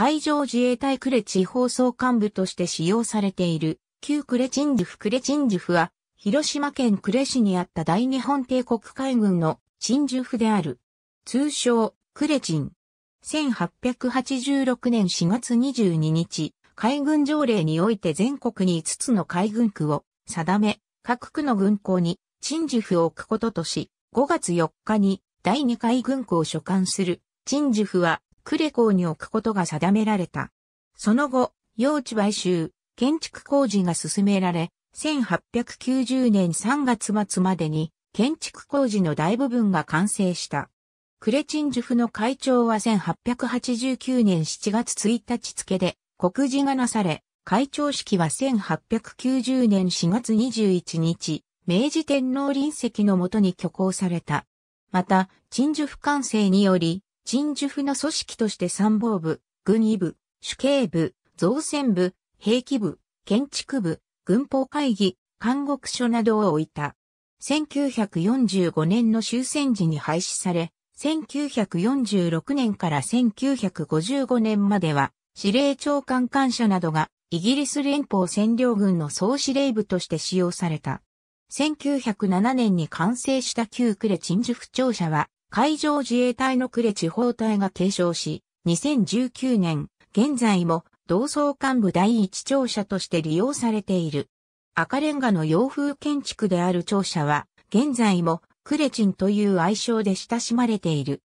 海上自衛隊呉地方総監部として使用されている旧呉鎮守府呉鎮守府は広島県呉市にあった大日本帝国海軍の鎮守府である。通称、呉鎮。1886年4月22日、海軍条例において全国に5つの海軍区を定め、各区の軍港に鎮守府を置くこととし、5月4日に第2海軍区を所管する鎮守府は呉港に置くことが定められた。その後、用地買収、建築工事が進められ、1890年3月末までに建築工事の大部分が完成した。クレチンジュフの会長は1889年7月1日付で告示がなされ、会長式は1890年4月21日、明治天皇臨席のもとに挙行された。また、鎮守府管制により、鎮守府の組織として参謀部、軍医部、主計部、造船部、兵器部、建築部、軍法会議、監獄所などを置いた。1945年の終戦時に廃止され、1946年から1955年までは、司令長官官舎などがイギリス連邦占領軍の総司令部として使用された。1907年に完成した旧呉鎮守府庁舎は、海上自衛隊の呉地方隊が継承し、2019年、現在も同窓幹部第一庁舎として利用されている。赤レンガの洋風建築である庁舎は、現在もクレチンという愛称で親しまれている。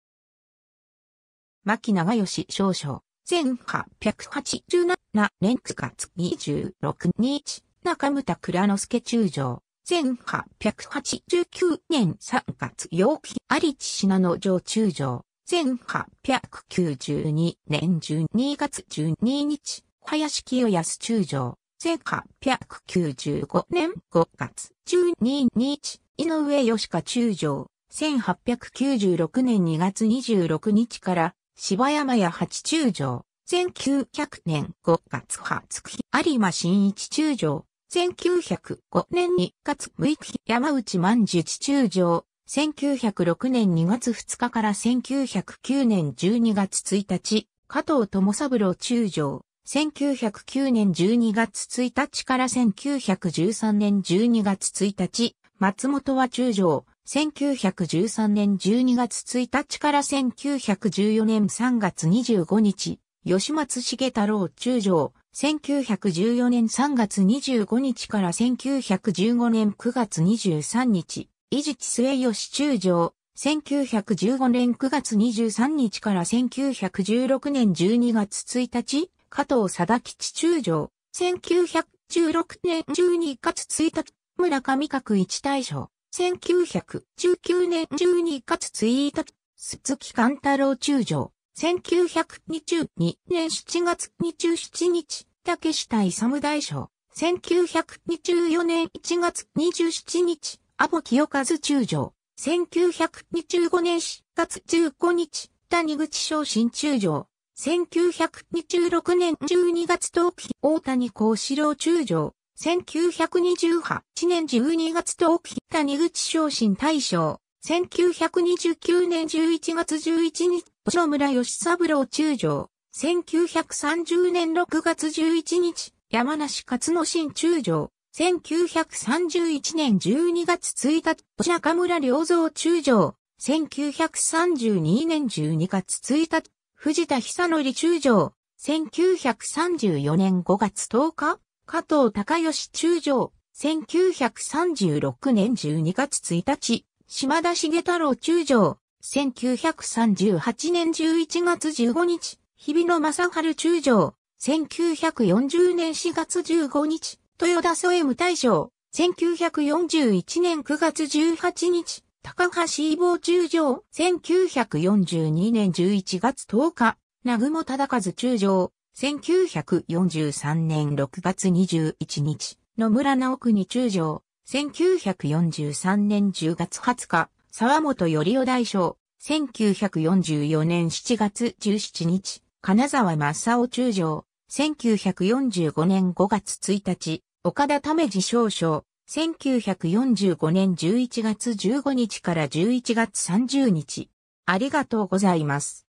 牧長吉少将、1887年9月26日、中村倉之助中将、1889年3月8日、有地信濃城中将、1892年12月12日、林清康中将、1895年5月12日、井上義家中将、1896年2月26日から、柴山屋八中将、1900年5月20日、有馬新一中将、1905年2月6日、山内万寿地中将、1906年2月2日から1909年12月1日、加藤智三郎中将、1909年12月1日から1913年12月1日、松本は中将、1913年12月1日から1914年3月25日、吉松重太郎中将、1914年3月25日から1915年9月23日、伊地知末吉中将、1915年9月23日から1916年12月1日、加藤貞吉中将、1916年12月1日、村上閣一大将、1919年12月1日、鈴木貫太郎中将、1922年7月27日、竹下勇大将、1924年1月27日、阿保清和中将、1925年4月15日、谷口昇進中将、1926年12月10日、大谷幸四郎中将、1928年12月10日、谷口昇進大将、1929年11月11日、野村義三郎中将、1930年6月11日、山梨勝野新中将、1931年12月1日、中村良三中将、1932年12月1日、藤田久則中将、1934年5月10日、加藤隆義中将、1936年12月1日、島田重太郎中将、1938年11月15日、日比野正春中将、1940年4月15日、豊田添務大将、1941年9月18日、高橋異望中将、1942年11月10日、南雲忠和中将、1943年6月21日、野村直国中将、1943年10月20日、沢本頼夫大将、1944年7月17日、金沢正夫中将、1945年5月1日、岡田為治少将、1945年11月15日から11月30日。ありがとうございます。